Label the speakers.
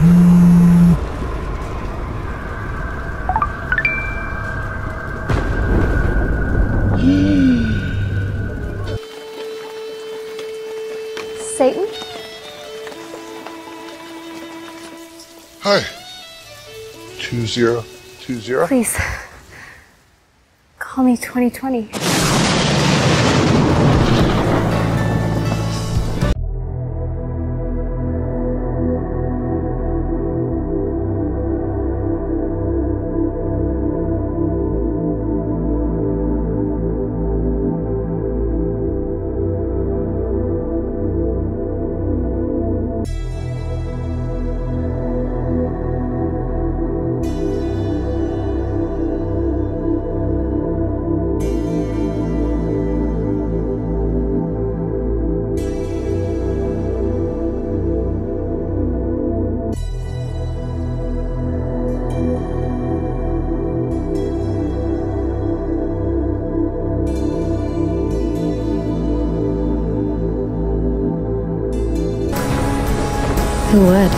Speaker 1: Satan?
Speaker 2: Hi. Two zero, two zero.
Speaker 1: Please, call me 2020.
Speaker 3: Who would?